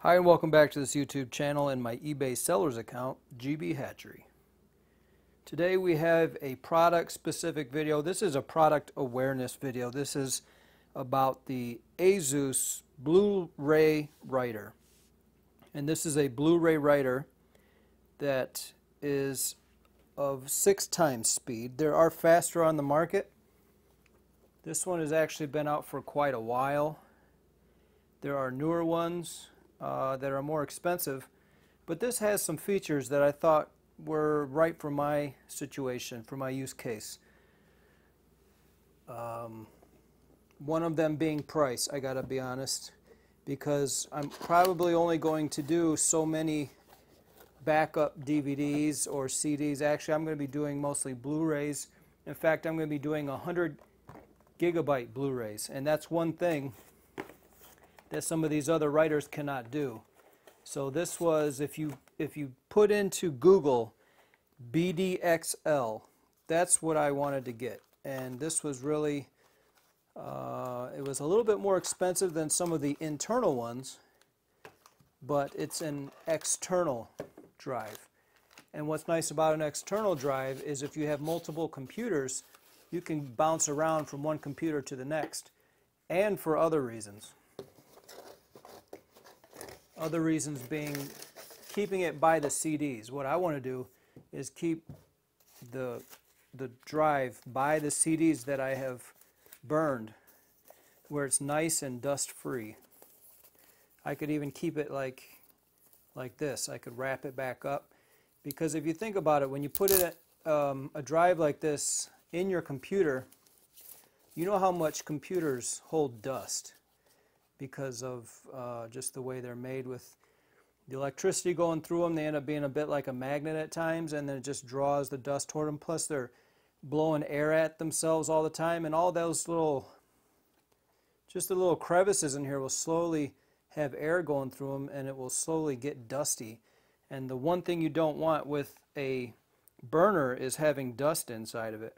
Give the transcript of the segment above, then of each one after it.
Hi and welcome back to this YouTube channel and my eBay sellers account, GB Hatchery. Today we have a product specific video. This is a product awareness video. This is about the Asus Blu-ray writer. And this is a Blu-ray writer that is of six times speed. There are faster on the market. This one has actually been out for quite a while. There are newer ones uh, that are more expensive, but this has some features that I thought were right for my situation, for my use case. Um, one of them being price, I gotta be honest, because I'm probably only going to do so many backup DVDs or CDs. Actually, I'm going to be doing mostly Blu-rays. In fact, I'm going to be doing 100 gigabyte Blu-rays, and that's one thing that some of these other writers cannot do. So this was, if you, if you put into Google BDXL, that's what I wanted to get. And this was really, uh, it was a little bit more expensive than some of the internal ones, but it's an external drive. And what's nice about an external drive is if you have multiple computers, you can bounce around from one computer to the next, and for other reasons. Other reasons being keeping it by the CDs. What I want to do is keep the, the drive by the CDs that I have burned where it's nice and dust free. I could even keep it like like this. I could wrap it back up because if you think about it, when you put it um, a drive like this in your computer, you know how much computers hold dust because of uh, just the way they're made with the electricity going through them. They end up being a bit like a magnet at times, and then it just draws the dust toward them. Plus, they're blowing air at themselves all the time, and all those little, just the little crevices in here will slowly have air going through them, and it will slowly get dusty. And the one thing you don't want with a burner is having dust inside of it.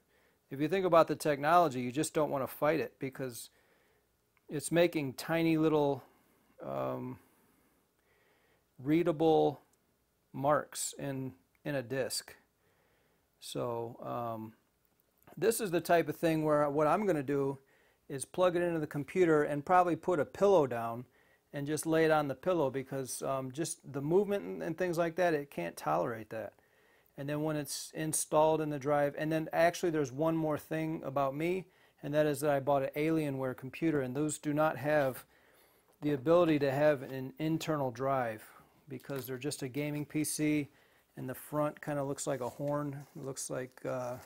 If you think about the technology, you just don't want to fight it because it's making tiny little um, readable marks in in a disk. So um, this is the type of thing where what I'm going to do is plug it into the computer and probably put a pillow down and just lay it on the pillow because um, just the movement and, and, things like that, it can't tolerate that. And then when it's installed in the drive, and then actually there's one more thing about me, and that is that I bought an Alienware computer, and those do not have the ability to have an internal drive because they're just a gaming PC, and the front kind of looks like a horn. It looks like uh,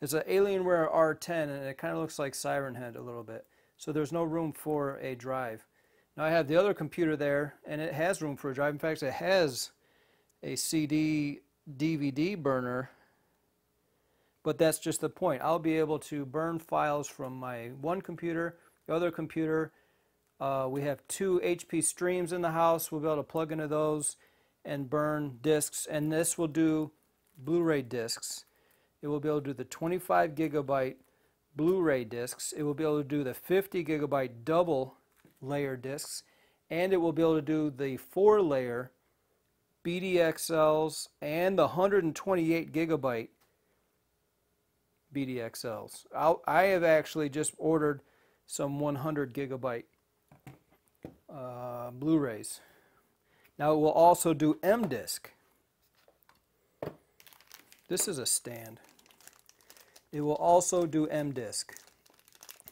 it's an Alienware R10, and it kind of looks like Siren Head a little bit. So there's no room for a drive. Now I have the other computer there, and it has room for a drive. In fact, it has a CD DVD burner but that's just the point. I'll be able to burn files from my one computer, the other computer. Uh, we have two HP streams in the house. We'll be able to plug into those and burn discs. And this will do Blu-ray discs. It will be able to do the 25 gigabyte Blu-ray discs. It will be able to do the 50 gigabyte double layer discs. And it will be able to do the four layer BDXLs and the 128 gigabyte BDXLs. I'll, I have actually just ordered some 100 gigabyte uh, Blu-rays. Now it will also do M-Disc. This is a stand. It will also do M-Disc.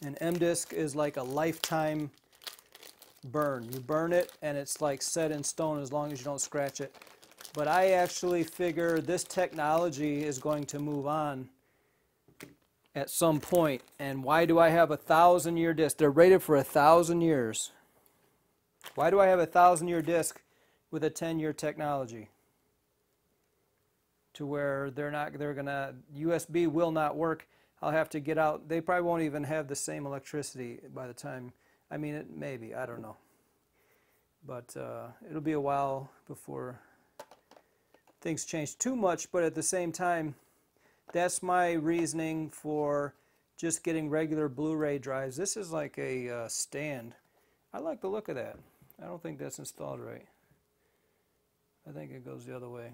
And M-Disc is like a lifetime burn. You burn it and it's like set in stone as long as you don't scratch it. But I actually figure this technology is going to move on at some point. And why do I have a thousand year disk? They're rated for a thousand years. Why do I have a thousand year disk with a 10 year technology? To where they're not, they're gonna, USB will not work. I'll have to get out. They probably won't even have the same electricity by the time, I mean, it maybe, I don't know. But uh, it'll be a while before things change too much, but at the same time, that's my reasoning for just getting regular Blu-ray drives. This is like a uh, stand. I like the look of that. I don't think that's installed right. I think it goes the other way.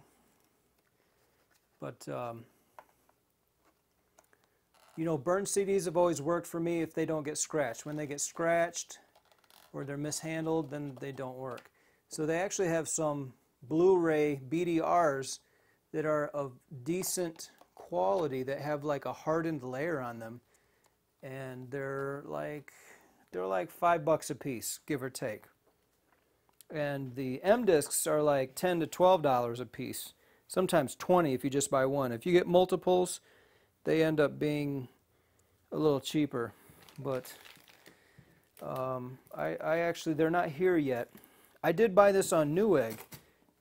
But, um, you know, burn CDs have always worked for me if they don't get scratched. When they get scratched or they're mishandled, then they don't work. So they actually have some Blu-ray BDRs that are of decent quality that have like a hardened layer on them and they're like they're like five bucks a piece give or take. And the M discs are like 10 to 12 dollars a piece sometimes 20 if you just buy one. If you get multiples they end up being a little cheaper but um, I, I actually they're not here yet. I did buy this on Newegg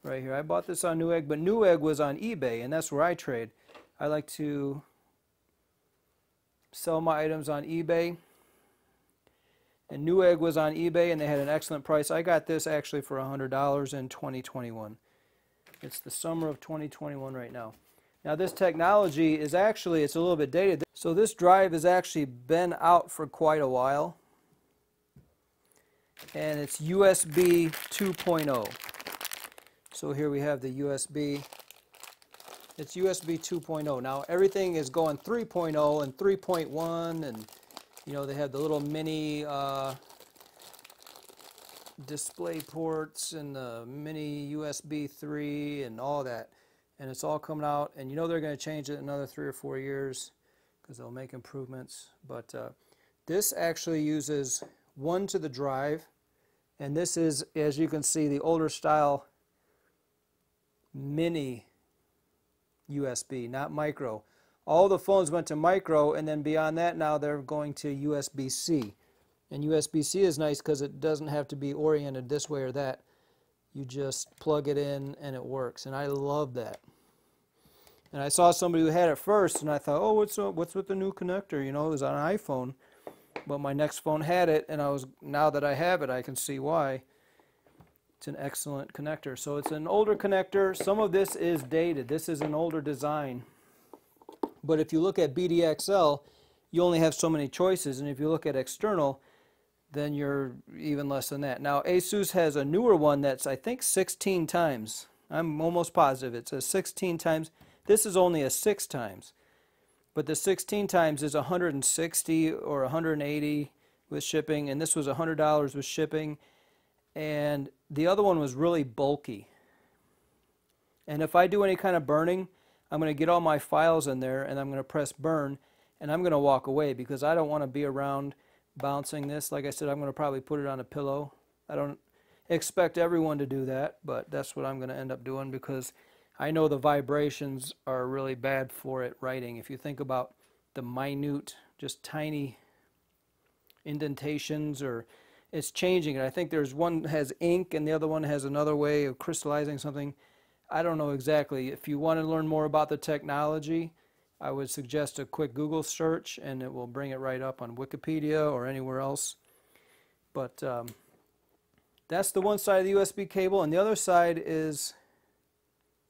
right here. I bought this on Newegg but Newegg was on eBay and that's where I trade I like to sell my items on eBay. And Newegg was on eBay and they had an excellent price. I got this actually for $100 in 2021. It's the summer of 2021 right now. Now this technology is actually, it's a little bit dated. So this drive has actually been out for quite a while. And it's USB 2.0. So here we have the USB it's USB 2.0. Now everything is going 3.0 and 3.1 and you know they have the little mini uh, display ports and the mini USB 3 and all that and it's all coming out and you know they're going to change it another three or four years because they'll make improvements but uh, this actually uses one to the drive and this is as you can see the older style mini USB, not micro. All the phones went to micro, and then beyond that now they're going to USB-C. And USB-C is nice because it doesn't have to be oriented this way or that. You just plug it in and it works, and I love that. And I saw somebody who had it first, and I thought, oh, what's what's with the new connector? You know, it was on an iPhone, but my next phone had it, and I was now that I have it, I can see why. It's an excellent connector. So it's an older connector. Some of this is dated. This is an older design. But if you look at BDXL, you only have so many choices. And if you look at external, then you're even less than that. Now, ASUS has a newer one that's, I think, 16 times. I'm almost positive. It's a 16 times. This is only a 6 times. But the 16 times is 160 or 180 with shipping, and this was $100 with shipping and the other one was really bulky. And if I do any kind of burning, I'm going to get all my files in there and I'm going to press burn and I'm going to walk away because I don't want to be around bouncing this. Like I said, I'm going to probably put it on a pillow. I don't expect everyone to do that, but that's what I'm going to end up doing because I know the vibrations are really bad for it writing. If you think about the minute, just tiny indentations or it's changing it. I think there's one has ink and the other one has another way of crystallizing something. I don't know exactly. If you want to learn more about the technology, I would suggest a quick Google search and it will bring it right up on Wikipedia or anywhere else. But um, that's the one side of the USB cable and the other side is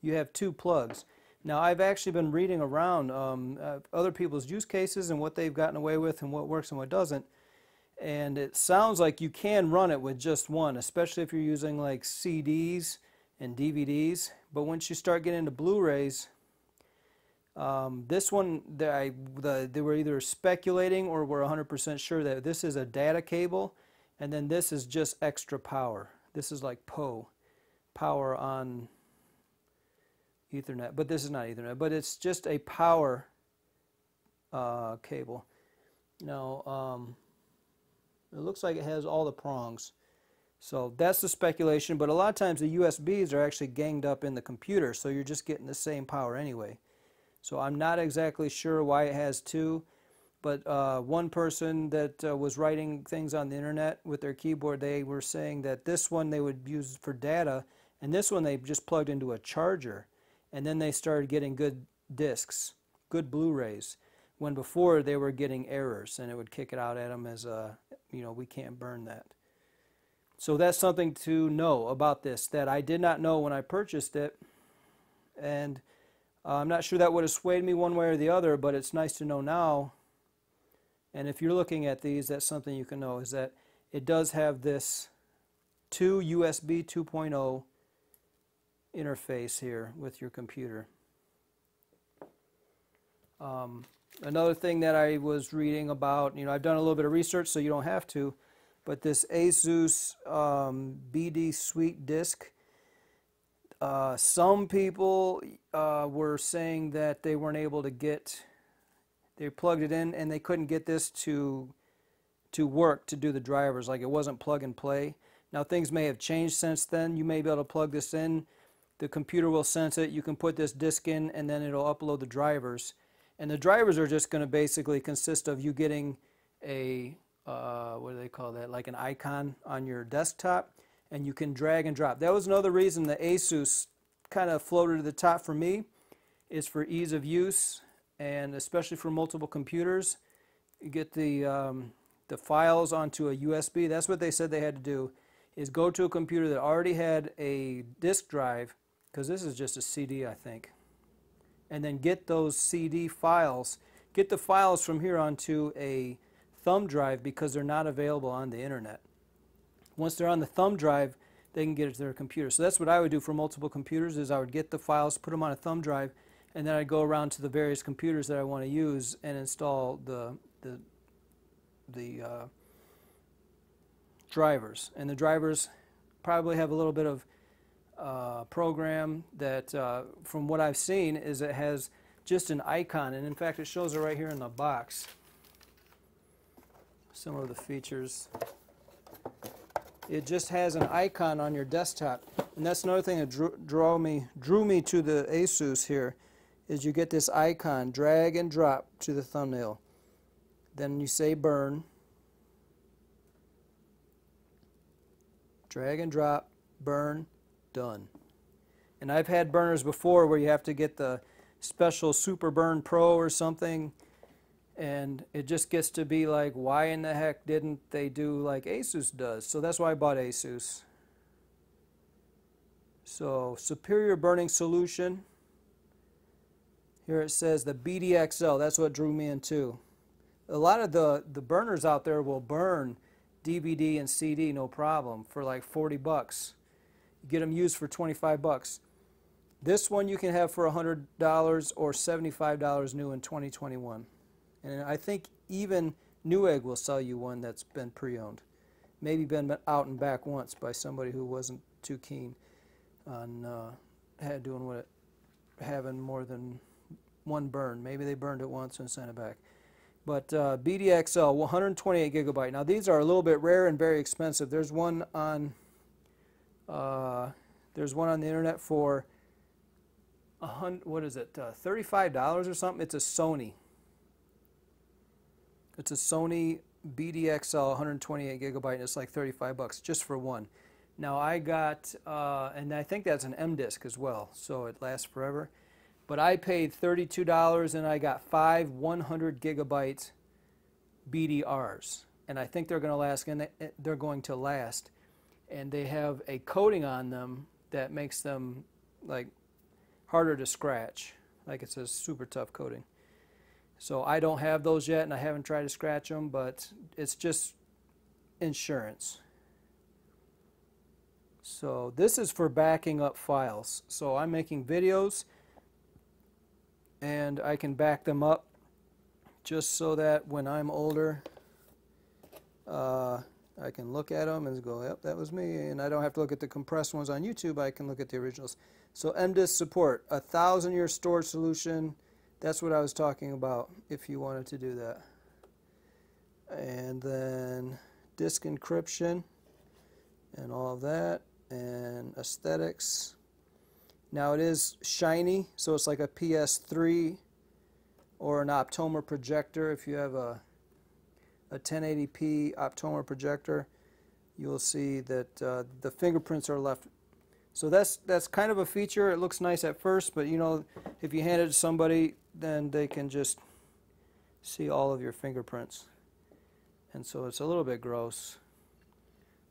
you have two plugs. Now I've actually been reading around um, uh, other people's use cases and what they've gotten away with and what works and what doesn't and it sounds like you can run it with just one especially if you're using like CDs and DVDs but once you start getting into Blu-rays um, this one I, the, they were either speculating or were 100% sure that this is a data cable and then this is just extra power. This is like PO, power on Ethernet. But this is not Ethernet but it's just a power uh, cable. Now um, it looks like it has all the prongs. So that's the speculation, but a lot of times the USBs are actually ganged up in the computer, so you're just getting the same power anyway. So I'm not exactly sure why it has two, but uh, one person that uh, was writing things on the internet with their keyboard, they were saying that this one they would use for data, and this one they just plugged into a charger, and then they started getting good discs, good Blu-rays when before they were getting errors and it would kick it out at them as a, you know, we can't burn that. So that's something to know about this that I did not know when I purchased it. And uh, I'm not sure that would have swayed me one way or the other, but it's nice to know now. And if you're looking at these, that's something you can know is that it does have this 2 USB 2.0 interface here with your computer. Um, another thing that I was reading about, you know, I've done a little bit of research, so you don't have to, but this Asus um, BD Suite disk, uh, some people uh, were saying that they weren't able to get, they plugged it in and they couldn't get this to to work to do the drivers, like it wasn't plug and play. Now things may have changed since then. You may be able to plug this in. The computer will sense it. You can put this disk in and then it'll upload the drivers. And the drivers are just going to basically consist of you getting a, uh, what do they call that, like an icon on your desktop, and you can drag and drop. That was another reason the Asus kind of floated to the top for me, is for ease of use, and especially for multiple computers. You get the, um, the files onto a USB. That's what they said they had to do, is go to a computer that already had a disk drive, because this is just a CD, I think and then get those CD files, get the files from here onto a thumb drive because they're not available on the internet. Once they're on the thumb drive, they can get it to their computer. So that's what I would do for multiple computers is I would get the files, put them on a thumb drive, and then I'd go around to the various computers that I want to use and install the, the, the uh, drivers. And the drivers probably have a little bit of uh, program that, uh, from what I've seen, is it has just an icon, and in fact, it shows it right here in the box. Some of the features. It just has an icon on your desktop, and that's another thing that drew, drew me drew me to the Asus here, is you get this icon, drag and drop to the thumbnail. Then you say burn. Drag and drop, burn, done. And I've had burners before where you have to get the special Super Burn Pro or something, and it just gets to be like, why in the heck didn't they do like Asus does? So that's why I bought Asus. So superior burning solution. Here it says the BDXL. That's what drew me in too. A lot of the, the burners out there will burn DVD and CD no problem for like 40 bucks get them used for 25 bucks. This one you can have for $100 or $75 new in 2021. And I think even Newegg will sell you one that's been pre-owned. Maybe been out and back once by somebody who wasn't too keen on uh, doing what it, having more than one burn. Maybe they burned it once and sent it back. But uh, BDXL, 128 gigabyte. Now these are a little bit rare and very expensive. There's one on uh, there's one on the internet for a hundred, what is it, uh, $35 or something? It's a Sony. It's a Sony BDXL 128 gigabyte, and it's like 35 bucks just for one. Now I got, uh, and I think that's an M disc as well, so it lasts forever. But I paid $32 and I got five 100 gigabyte BDRs, and I think they're going to last, and they're going to last and they have a coating on them that makes them like harder to scratch. Like it's a super tough coating. So I don't have those yet and I haven't tried to scratch them but it's just insurance. So this is for backing up files. So I'm making videos and I can back them up just so that when I'm older uh, I can look at them and go, yep, that was me. And I don't have to look at the compressed ones on YouTube. I can look at the originals. So M-Disc support, a thousand year storage solution. That's what I was talking about if you wanted to do that. And then disk encryption and all of that and aesthetics. Now it is shiny, so it's like a PS3 or an Optoma projector if you have a a 1080p Optoma projector, you'll see that uh, the fingerprints are left. So that's that's kind of a feature. It looks nice at first, but you know, if you hand it to somebody, then they can just see all of your fingerprints. And so it's a little bit gross.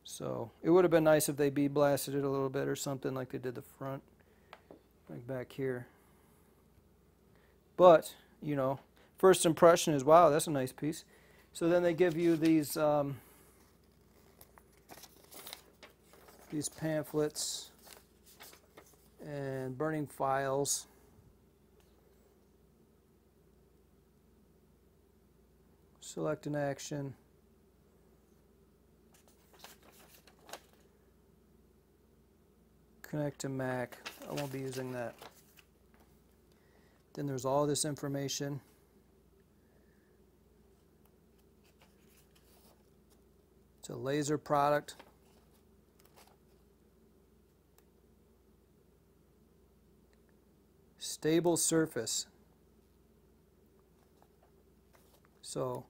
So it would have been nice if they bead blasted it a little bit or something like they did the front, like back here. But, you know, first impression is, wow, that's a nice piece. So then they give you these um, these pamphlets and burning files. Select an action. Connect to Mac. I won't be using that. Then there's all this information. It's a laser product. Stable surface. So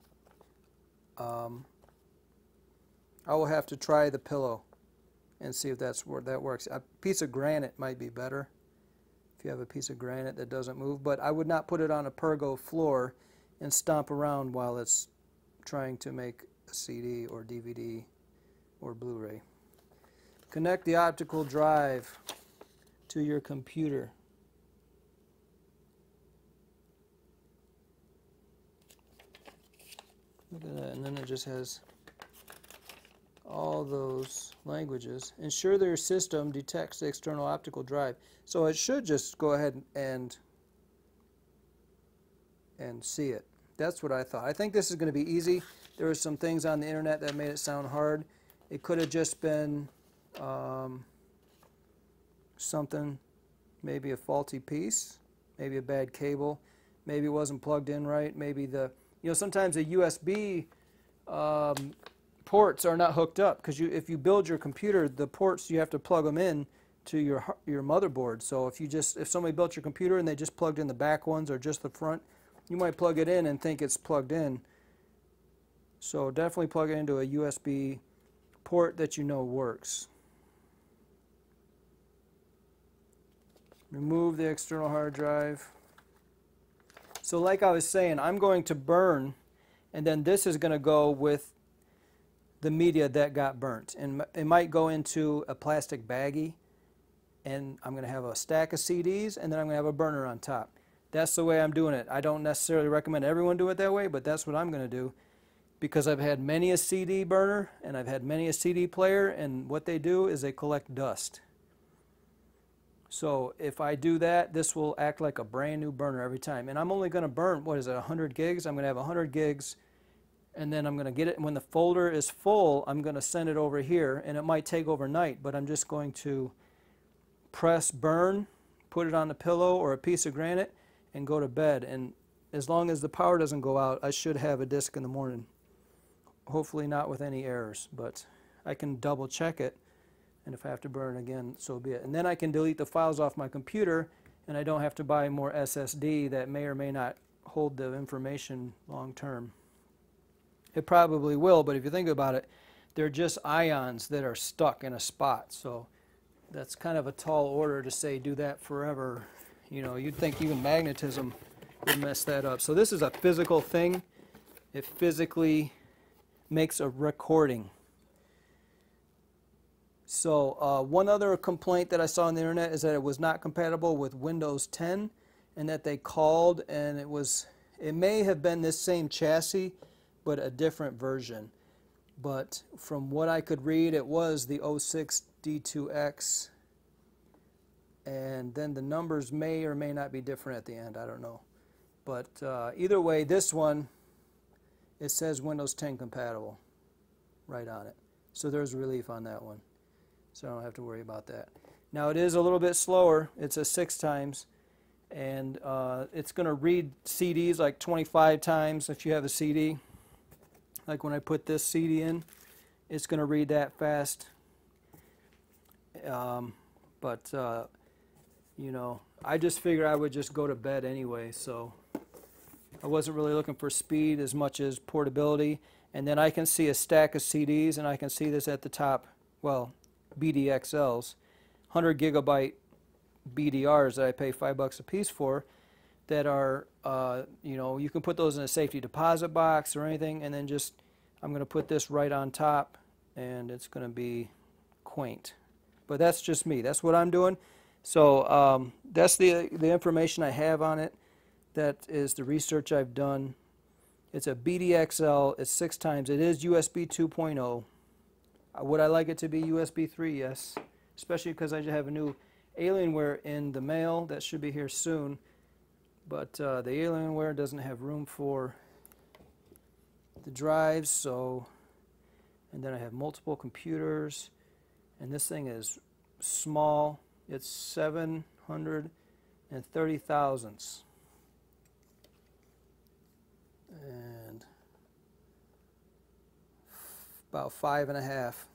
um, I will have to try the pillow and see if that's where that works. A piece of granite might be better if you have a piece of granite that doesn't move, but I would not put it on a Pergo floor and stomp around while it's trying to make CD or DVD or Blu-ray. Connect the optical drive to your computer. Look at that, and then it just has all those languages. Ensure their system detects the external optical drive. So it should just go ahead and and see it. That's what I thought. I think this is going to be easy. There were some things on the internet that made it sound hard. It could have just been um, something, maybe a faulty piece, maybe a bad cable, maybe it wasn't plugged in right, maybe the, you know, sometimes the USB um, ports are not hooked up because you, if you build your computer, the ports you have to plug them in to your your motherboard. So if you just if somebody built your computer and they just plugged in the back ones or just the front, you might plug it in and think it's plugged in. So definitely plug it into a USB port that you know works. Remove the external hard drive. So like I was saying, I'm going to burn and then this is going to go with the media that got burnt. And it might go into a plastic baggie, and I'm going to have a stack of CDs, and then I'm going to have a burner on top. That's the way I'm doing it. I don't necessarily recommend everyone do it that way, but that's what I'm going to do because I've had many a CD burner and I've had many a CD player, and what they do is they collect dust. So if I do that, this will act like a brand new burner every time. And I'm only going to burn, what is it, 100 gigs? I'm going to have 100 gigs and then I'm going to get it. And When the folder is full, I'm going to send it over here, and it might take overnight, but I'm just going to press burn, put it on the pillow or a piece of granite, and go to bed. And as long as the power doesn't go out, I should have a disk in the morning. Hopefully not with any errors, but I can double check it, and if I have to burn again, so be it. And then I can delete the files off my computer, and I don't have to buy more SSD that may or may not hold the information long term. It probably will, but if you think about it, they're just ions that are stuck in a spot. So that's kind of a tall order to say do that forever. You know, you'd think even magnetism would mess that up. So this is a physical thing. It physically makes a recording. So uh, one other complaint that I saw on the internet is that it was not compatible with Windows 10 and that they called and it was, it may have been this same chassis but a different version. But from what I could read, it was the 06 D2X. And then the numbers may or may not be different at the end. I don't know. But uh, either way, this one, it says Windows 10 compatible right on it. So there's relief on that one. So I don't have to worry about that. Now it is a little bit slower. It's a six times. And uh, it's going to read CDs like 25 times if you have a CD like when I put this CD in, it's going to read that fast. Um, but, uh, you know, I just figured I would just go to bed anyway, so I wasn't really looking for speed as much as portability. And then I can see a stack of CDs, and I can see this at the top, well, BDXLs, 100 gigabyte BDRs that I pay five bucks a piece for that are, uh, you know, you can put those in a safety deposit box or anything, and then just, I'm going to put this right on top, and it's going to be quaint. But that's just me. That's what I'm doing. So um, that's the, the information I have on it. That is the research I've done. It's a BDXL. It's six times. It is USB 2.0. Uh, Would I like it to be USB 3? Yes. Especially because I have a new Alienware in the mail that should be here soon. But uh, the Alienware doesn't have room for the drives, so. And then I have multiple computers. And this thing is small. It's 730 thousandths. About five and a half.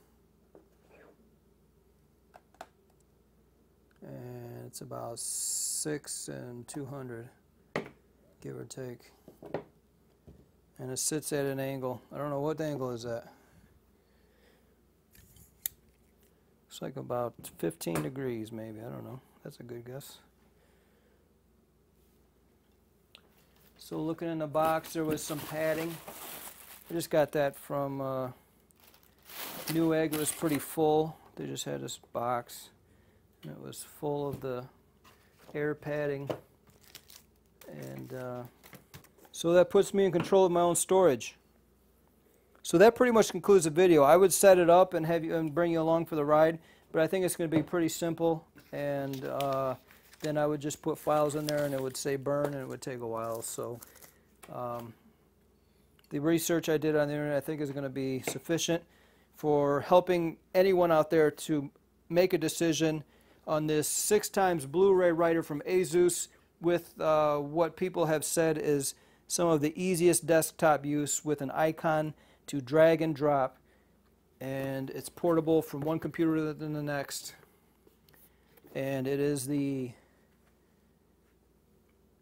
And it's about six and 200, give or take. And it sits at an angle. I don't know what angle is that. Looks like about 15 degrees maybe. I don't know. That's a good guess. So looking in the box, there was some padding. I just got that from uh, Newegg. It was pretty full. They just had this box. And it was full of the air padding. And uh, so that puts me in control of my own storage. So that pretty much concludes the video. I would set it up and have you and bring you along for the ride, but I think it's going to be pretty simple. And uh, then I would just put files in there, and it would say burn, and it would take a while. So um, the research I did on the internet, I think, is going to be sufficient for helping anyone out there to make a decision on this six times Blu-ray writer from Asus with uh, what people have said is some of the easiest desktop use with an icon to drag and drop and it's portable from one computer to the next and it is the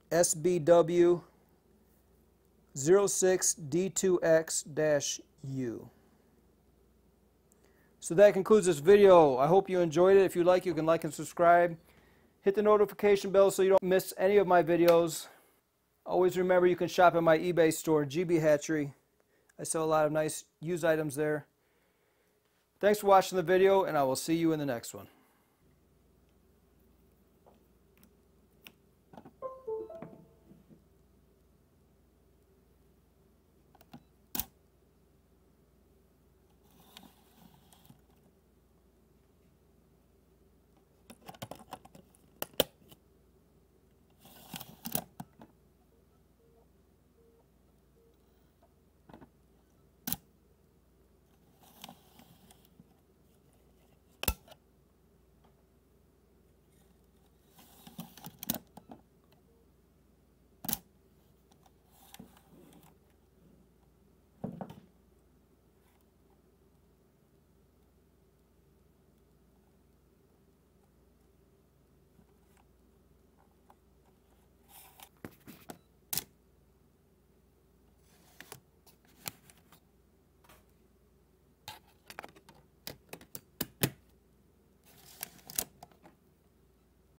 SBW 06D2X-U. So that concludes this video. I hope you enjoyed it. If you like, you can like and subscribe. Hit the notification bell so you don't miss any of my videos. Always remember you can shop at my eBay store, GB Hatchery. I sell a lot of nice used items there. Thanks for watching the video, and I will see you in the next one.